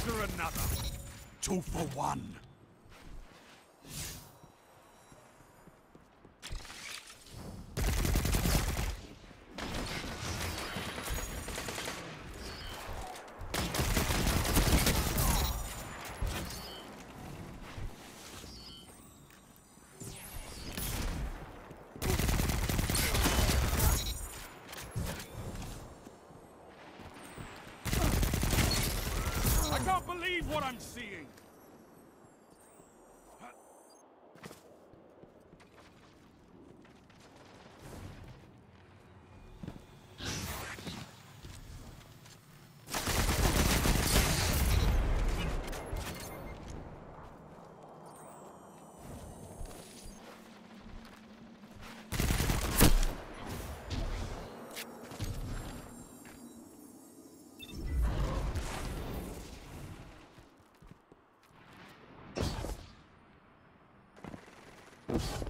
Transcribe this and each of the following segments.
after another. Two for one. What I'm seeing. you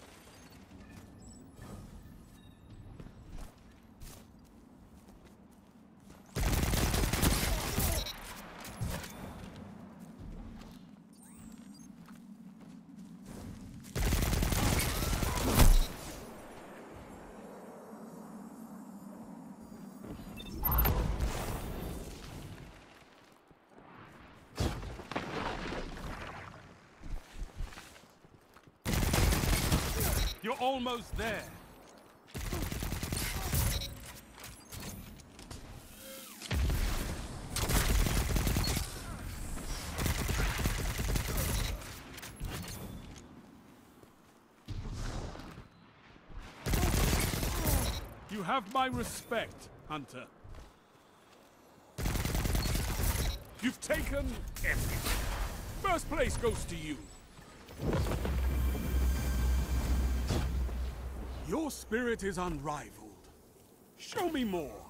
You're almost there. You have my respect, Hunter. You've taken everything. First place goes to you. Your spirit is unrivaled. Show me more.